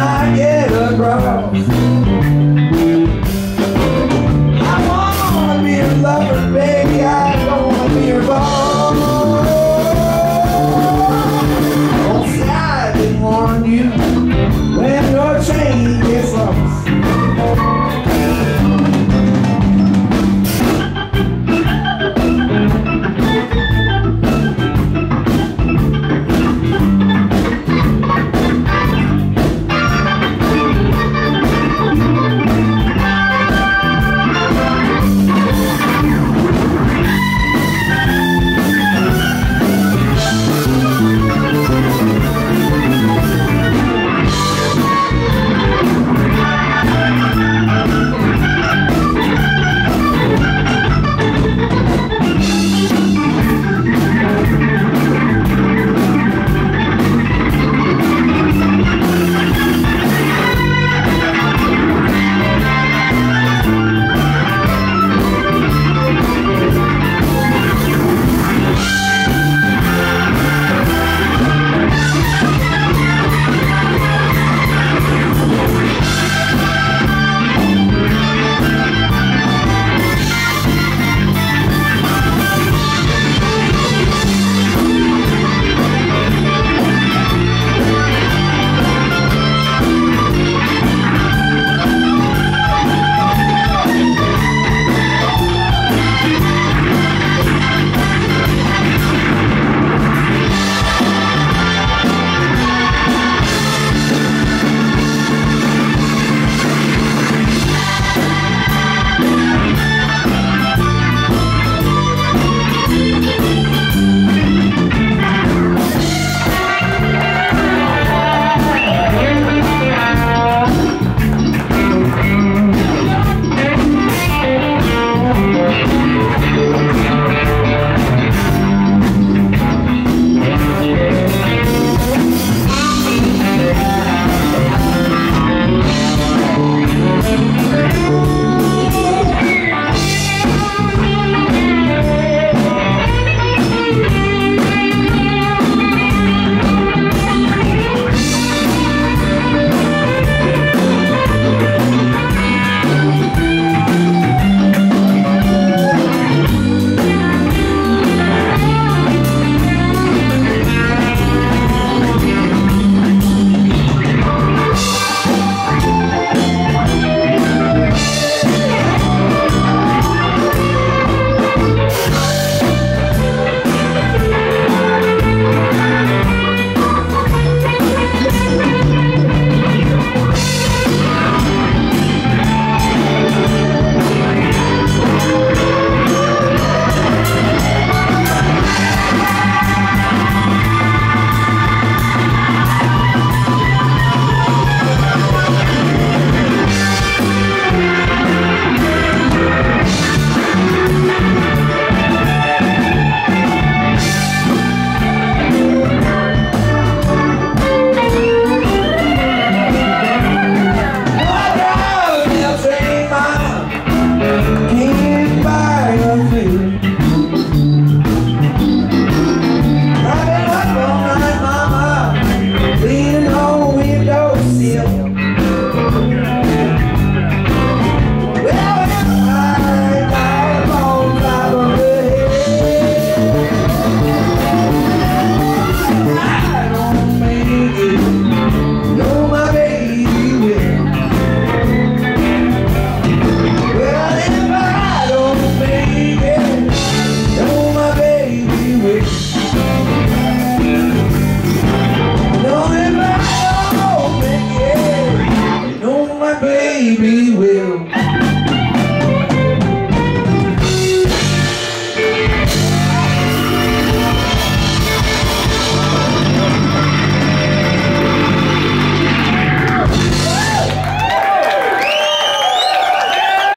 I get across? I wanna be your lover, baby, I don't wanna be your boss. I didn't warn you.